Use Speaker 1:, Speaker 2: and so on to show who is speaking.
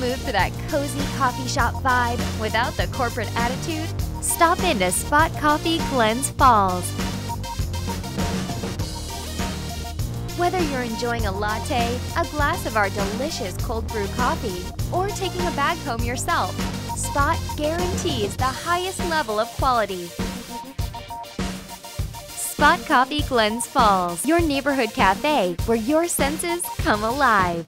Speaker 1: Move for that cozy coffee shop vibe without the corporate attitude? Stop into Spot Coffee Glens Falls. Whether you're enjoying a latte, a glass of our delicious cold brew coffee, or taking a bag home yourself, Spot guarantees the highest level of quality. Spot Coffee Glens Falls, your neighborhood cafe where your senses come alive.